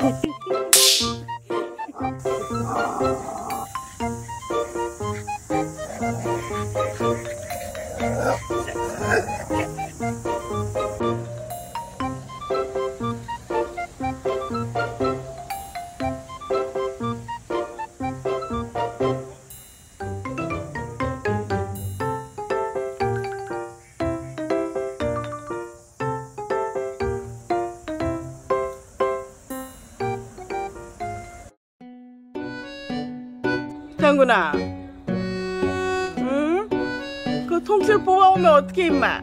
Thank you. 장군아 응? 그 통째로 뽑아오면 어떻게 임마?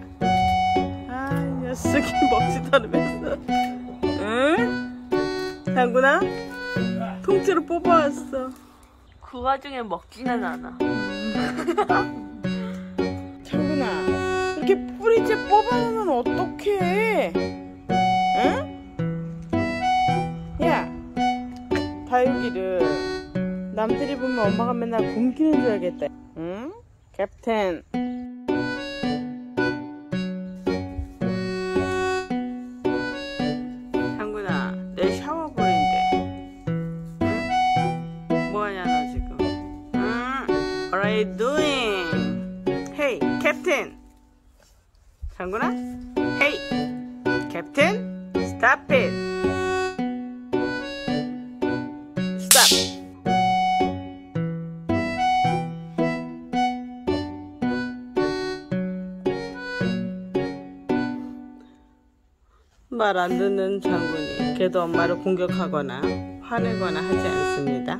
아 녀석이 먹지도 않으면서. 응? 장군아 통째로 뽑아왔어. 그 와중에 먹지는 않아. 장군아 이렇게 뿌리째 뽑아놓으면 어떡해 남들이 보면 엄마가 맨날 굶기는 줄 알겠다 응? 캡틴 장군아 내 샤워볼인데 응? 뭐하냐 너 지금 응? What are you doing? Hey, 캡틴 장군아? Hey, 캡틴 Stop it 말 안 듣는 장군이 걔도 엄마를 공격하거나 화내거나 하지 않습니다.